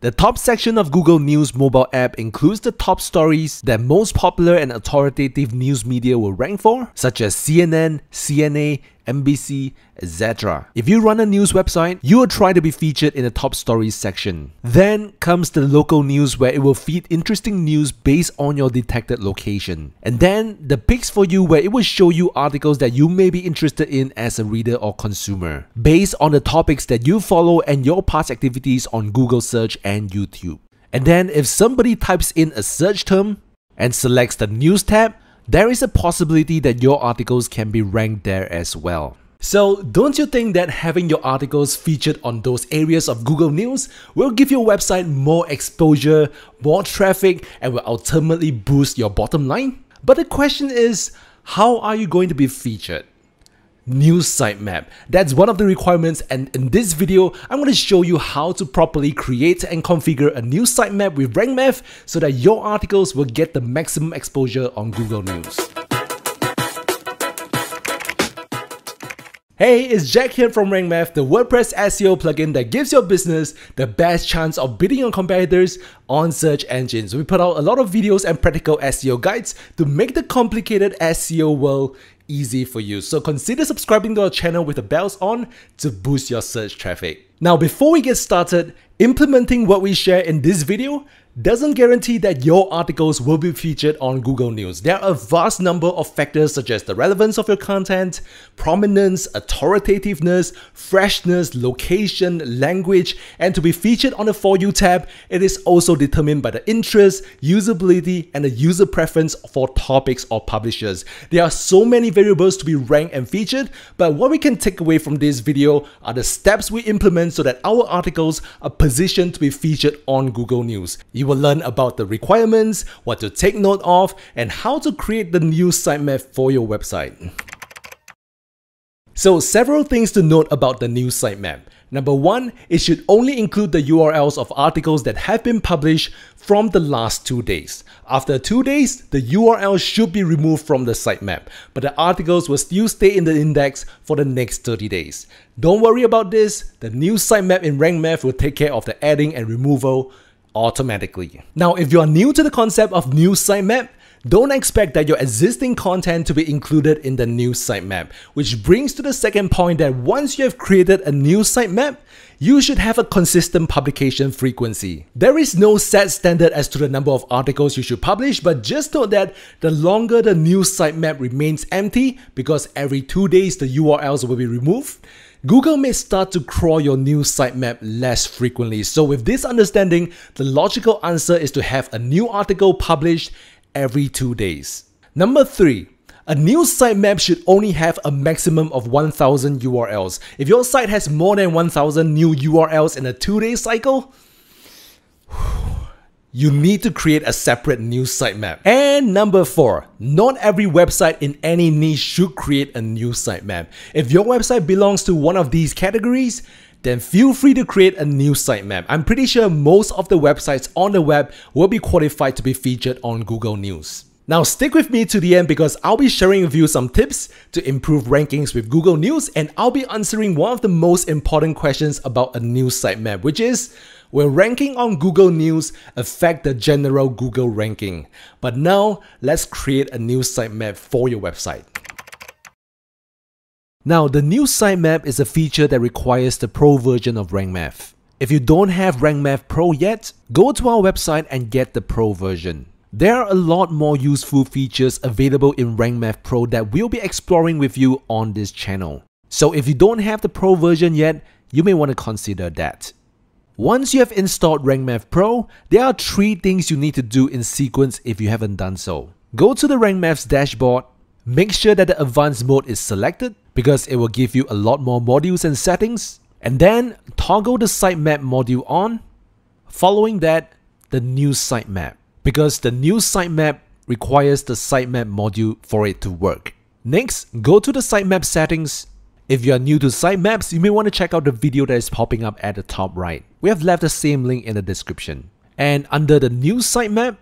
The top section of Google News mobile app includes the top stories that most popular and authoritative news media will rank for, such as CNN, CNA, NBC, etc. If you run a news website, you will try to be featured in the top stories section. Then comes the local news where it will feed interesting news based on your detected location. And then the picks for you where it will show you articles that you may be interested in as a reader or consumer, based on the topics that you follow and your past activities on Google search and YouTube. And then if somebody types in a search term and selects the news tab, there is a possibility that your articles can be ranked there as well. So don't you think that having your articles featured on those areas of Google News will give your website more exposure, more traffic, and will ultimately boost your bottom line? But the question is, how are you going to be featured? News sitemap. That's one of the requirements and in this video, I'm going to show you how to properly create and configure a news sitemap with RankMath so that your articles will get the maximum exposure on Google News. Hey, it's Jack here from RankMath, the WordPress SEO plugin that gives your business the best chance of beating your competitors on search engines. We put out a lot of videos and practical SEO guides to make the complicated SEO world easy for you. So consider subscribing to our channel with the bells on to boost your search traffic. Now, before we get started, implementing what we share in this video doesn't guarantee that your articles will be featured on Google News. There are a vast number of factors such as the relevance of your content, prominence, authoritativeness, freshness, location, language, and to be featured on the For You tab, it is also determined by the interest, usability, and the user preference for topics or publishers. There are so many variables to be ranked and featured, but what we can take away from this video are the steps we implement so that our articles are positioned to be featured on Google News. You will learn about the requirements, what to take note of, and how to create the news sitemap for your website. So several things to note about the news sitemap. Number one, it should only include the URLs of articles that have been published from the last two days. After two days, the URL should be removed from the sitemap, but the articles will still stay in the index for the next 30 days. Don't worry about this, the news sitemap in RankMath will take care of the adding and removal automatically. Now, if you are new to the concept of news sitemap, don't expect that your existing content to be included in the news sitemap, which brings to the second point that once you have created a news sitemap, you should have a consistent publication frequency. There is no set standard as to the number of articles you should publish, but just note that the longer the news sitemap remains empty, because every two days the URLs will be removed, Google may start to crawl your news sitemap less frequently. So with this understanding, the logical answer is to have a new article published every two days. Number three, a news sitemap should only have a maximum of 1000 URLs. If your site has more than 1000 new URLs in a two day cycle, you need to create a separate news sitemap. And number four, not every website in any niche should create a news sitemap. If your website belongs to one of these categories, then feel free to create a news sitemap. I'm pretty sure most of the websites on the web will be qualified to be featured on Google News. Now stick with me to the end because I'll be sharing with you some tips to improve rankings with Google News and I'll be answering one of the most important questions about a news sitemap, which is Will ranking on Google News affect the general Google ranking? But now, let's create a news sitemap for your website. Now, the news sitemap is a feature that requires the Pro version of RankMath. If you don't have RankMath Pro yet, go to our website and get the Pro version. There are a lot more useful features available in RankMath Pro that we'll be exploring with you on this channel. So if you don't have the Pro version yet, you may want to consider that. Once you have installed RankMath Pro, there are three things you need to do in sequence if you haven't done so. Go to the RankMath's dashboard, make sure that the advanced mode is selected because it will give you a lot more modules and settings, and then toggle the sitemap module on. Following that, the news sitemap because the news sitemap requires the sitemap module for it to work. Next, go to the sitemap settings if you are new to sitemaps, you may want to check out the video that is popping up at the top right. We have left the same link in the description. And under the news sitemap,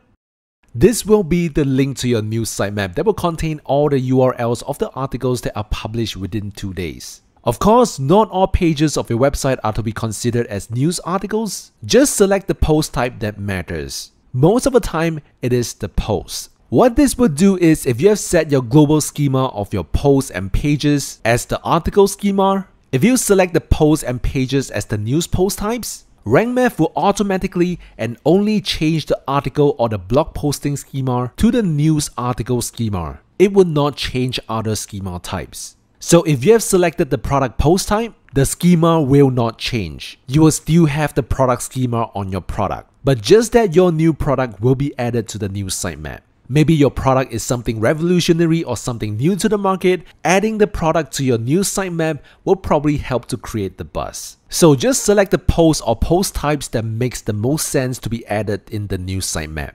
this will be the link to your news sitemap that will contain all the URLs of the articles that are published within 2 days. Of course, not all pages of your website are to be considered as news articles. Just select the post type that matters. Most of the time, it is the post. What this would do is if you have set your global schema of your posts and pages as the article schema, if you select the posts and pages as the news post types, RankMath will automatically and only change the article or the blog posting schema to the news article schema. It will not change other schema types. So if you have selected the product post type, the schema will not change. You will still have the product schema on your product, but just that your new product will be added to the news sitemap. Maybe your product is something revolutionary or something new to the market, adding the product to your news sitemap will probably help to create the buzz. So just select the post or post types that makes the most sense to be added in the news sitemap.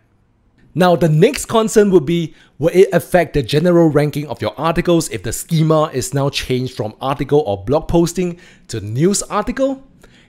Now the next concern would be, will it affect the general ranking of your articles if the schema is now changed from article or blog posting to news article?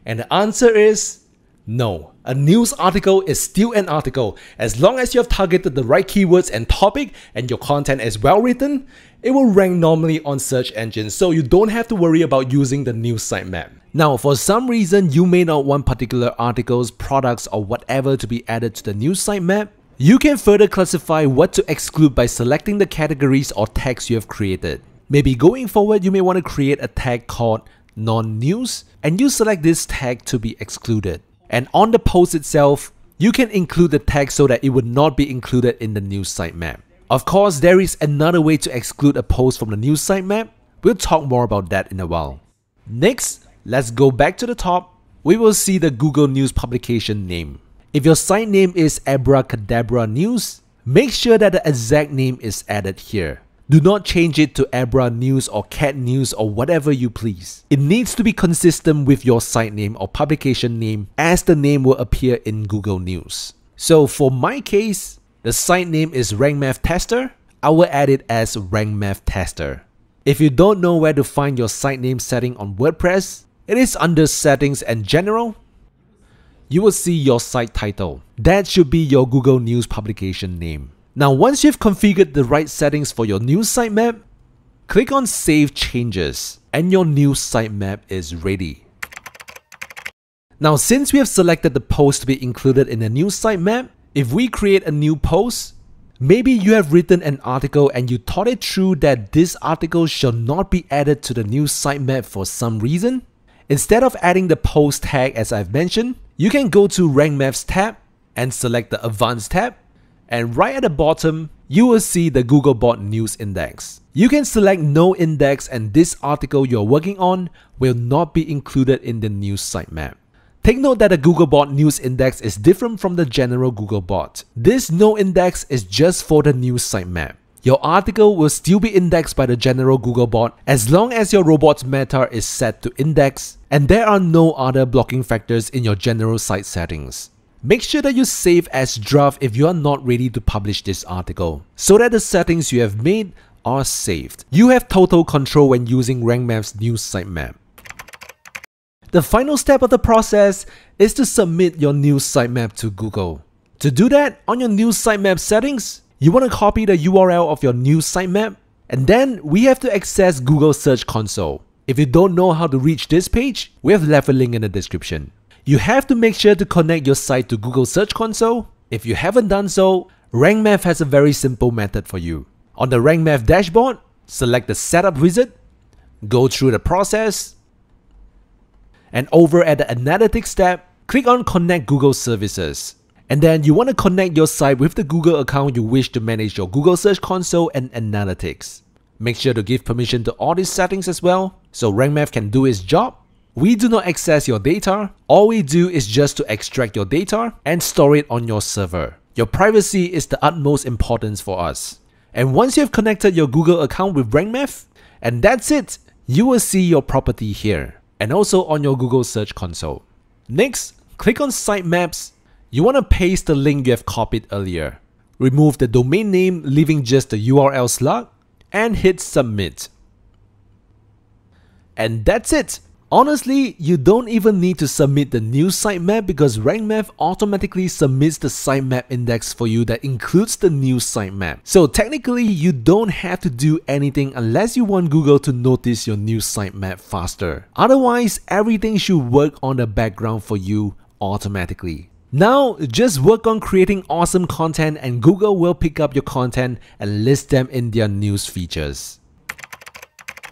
And the answer is no, a news article is still an article. As long as you have targeted the right keywords and topic and your content is well written, it will rank normally on search engines so you don't have to worry about using the news sitemap. Now, for some reason you may not want particular articles, products or whatever to be added to the news sitemap, you can further classify what to exclude by selecting the categories or tags you have created. Maybe going forward you may want to create a tag called non-news and you select this tag to be excluded. And on the post itself, you can include the tag so that it would not be included in the news sitemap. Of course, there is another way to exclude a post from the news sitemap. We'll talk more about that in a while. Next, let's go back to the top. We will see the Google News publication name. If your site name is Abracadabra News, make sure that the exact name is added here. Do not change it to Abra News or Cat News or whatever you please. It needs to be consistent with your site name or publication name as the name will appear in Google News. So for my case, the site name is RankMath Tester. I will add it as RankMath Tester. If you don't know where to find your site name setting on WordPress, it is under Settings and General. You will see your site title. That should be your Google News publication name. Now once you've configured the right settings for your news sitemap, click on Save Changes and your news sitemap is ready. Now since we have selected the post to be included in the news sitemap, if we create a new post, maybe you have written an article and you thought it true that this article shall not be added to the news sitemap for some reason. Instead of adding the post tag as I've mentioned, you can go to RankMath's tab and select the Advanced tab and right at the bottom, you will see the Googlebot News Index. You can select no index and this article you're working on will not be included in the news sitemap. Take note that the Googlebot News Index is different from the general Googlebot. This no index is just for the news sitemap. Your article will still be indexed by the general Googlebot as long as your robot's meta is set to index and there are no other blocking factors in your general site settings. Make sure that you save as draft if you are not ready to publish this article, so that the settings you have made are saved. You have total control when using RankMath's news sitemap. The final step of the process is to submit your news sitemap to Google. To do that, on your news sitemap settings, you want to copy the URL of your news sitemap, and then we have to access Google Search Console. If you don't know how to reach this page, we have left a link in the description. You have to make sure to connect your site to Google Search Console. If you haven't done so, RankMath has a very simple method for you. On the RankMath dashboard, select the Setup wizard, go through the process, and over at the Analytics tab, click on Connect Google Services. And then you want to connect your site with the Google account you wish to manage your Google Search Console and Analytics. Make sure to give permission to all these settings as well, so RankMath can do its job we do not access your data, all we do is just to extract your data and store it on your server. Your privacy is the utmost importance for us. And once you have connected your Google account with RankMath, and that's it, you will see your property here, and also on your Google Search Console. Next, click on Sitemaps. You want to paste the link you have copied earlier. Remove the domain name leaving just the URL slug, and hit submit. And that's it! Honestly, you don't even need to submit the news sitemap because RankMath automatically submits the sitemap index for you that includes the news sitemap. So technically, you don't have to do anything unless you want Google to notice your news sitemap faster. Otherwise, everything should work on the background for you automatically. Now, just work on creating awesome content and Google will pick up your content and list them in their news features.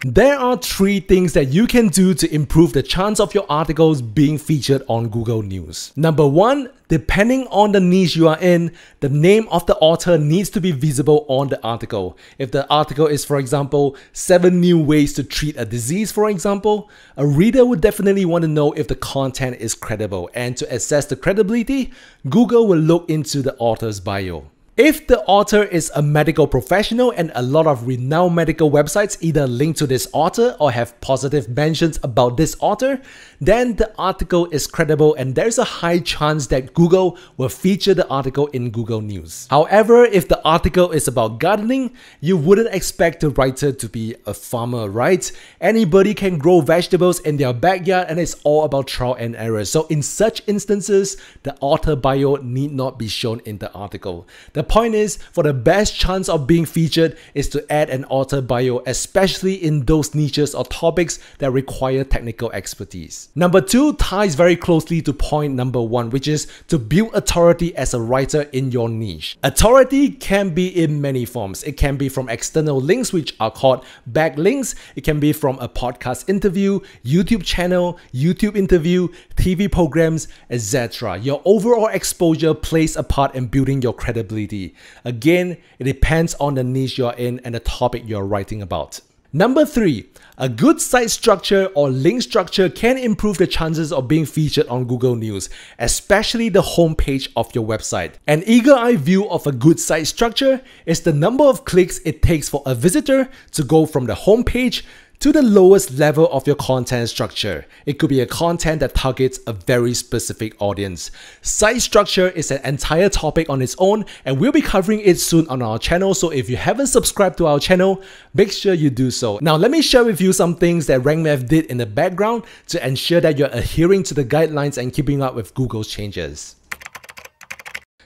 There are three things that you can do to improve the chance of your articles being featured on Google News. Number one, depending on the niche you are in, the name of the author needs to be visible on the article. If the article is, for example, 7 new ways to treat a disease, for example, a reader would definitely want to know if the content is credible. And to assess the credibility, Google will look into the author's bio. If the author is a medical professional and a lot of renowned medical websites either link to this author or have positive mentions about this author, then the article is credible and there's a high chance that Google will feature the article in Google News. However, if the article is about gardening, you wouldn't expect the writer to be a farmer, right? Anybody can grow vegetables in their backyard and it's all about trial and error. So in such instances, the author bio need not be shown in the article. The the point is, for the best chance of being featured is to add an author bio, especially in those niches or topics that require technical expertise. Number two ties very closely to point number one, which is to build authority as a writer in your niche. Authority can be in many forms. It can be from external links, which are called backlinks. It can be from a podcast interview, YouTube channel, YouTube interview, TV programs, etc. Your overall exposure plays a part in building your credibility Again, it depends on the niche you're in and the topic you're writing about. Number three, a good site structure or link structure can improve the chances of being featured on Google News, especially the homepage of your website. An eagle eye view of a good site structure is the number of clicks it takes for a visitor to go from the homepage to the lowest level of your content structure. It could be a content that targets a very specific audience. Site structure is an entire topic on its own and we'll be covering it soon on our channel. So if you haven't subscribed to our channel, make sure you do so. Now let me share with you some things that RankMath did in the background to ensure that you're adhering to the guidelines and keeping up with Google's changes.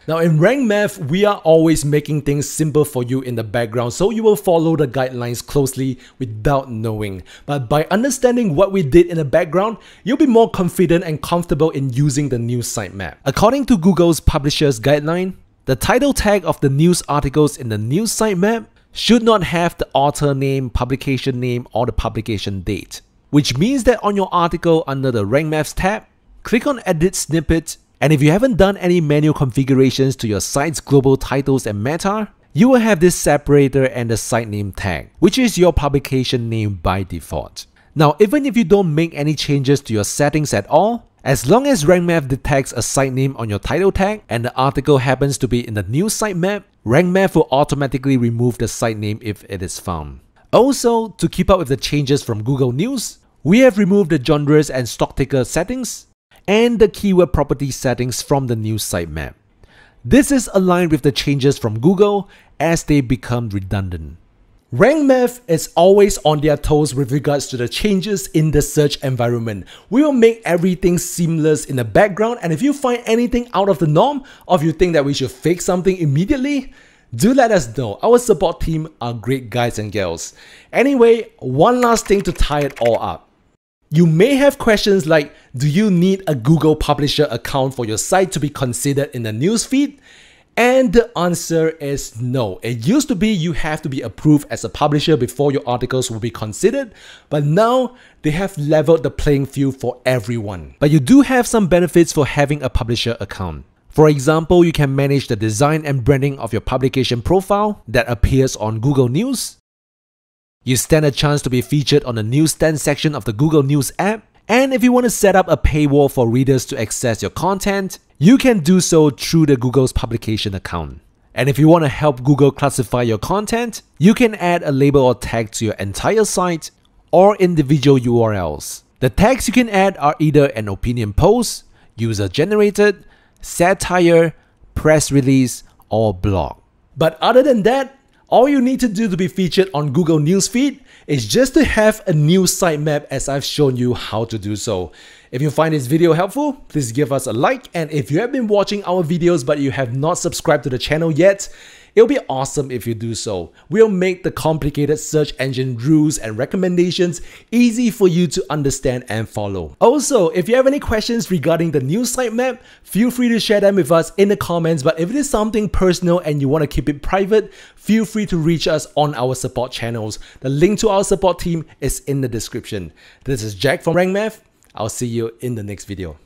Now in RankMath, we are always making things simple for you in the background so you will follow the guidelines closely without knowing. But by understanding what we did in the background, you'll be more confident and comfortable in using the news sitemap. According to Google's publisher's guideline, the title tag of the news articles in the news sitemap should not have the author name, publication name, or the publication date. Which means that on your article under the Rank RankMaths tab, click on Edit Snippet and if you haven't done any manual configurations to your site's global titles and meta, you will have this separator and the site name tag, which is your publication name by default. Now, even if you don't make any changes to your settings at all, as long as RankMath detects a site name on your title tag and the article happens to be in the news sitemap, RankMath will automatically remove the site name if it is found. Also, to keep up with the changes from Google News, we have removed the genres and stock ticker settings and the keyword property settings from the news sitemap. This is aligned with the changes from Google as they become redundant. RankMath is always on their toes with regards to the changes in the search environment. We will make everything seamless in the background and if you find anything out of the norm or if you think that we should fix something immediately, do let us know. Our support team are great guys and girls. Anyway, one last thing to tie it all up. You may have questions like, do you need a Google Publisher account for your site to be considered in the newsfeed? And the answer is no. It used to be you have to be approved as a publisher before your articles will be considered, but now they have leveled the playing field for everyone. But you do have some benefits for having a publisher account. For example, you can manage the design and branding of your publication profile that appears on Google News. You stand a chance to be featured on the newsstand section of the Google News app. And if you want to set up a paywall for readers to access your content, you can do so through the Google's publication account. And if you want to help Google classify your content, you can add a label or tag to your entire site or individual URLs. The tags you can add are either an opinion post, user generated, satire, press release, or blog. But other than that, All you need to do to be featured on Google Newsfeed is just to have a news sitemap as I've shown you how to do so. If you find this video helpful, please give us a like and if you have been watching our videos but you have not subscribed to the channel yet, It'll be awesome if you do so. We'll make the complicated search engine rules and recommendations easy for you to understand and follow. Also, if you have any questions regarding the news sitemap, feel free to share them with us in the comments. But if it is something personal and you want to keep it private, feel free to reach us on our support channels. The link to our support team is in the description. This is Jack from RankMath. I'll see you in the next video.